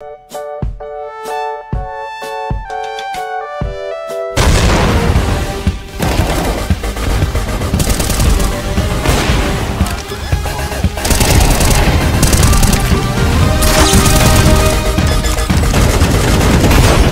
you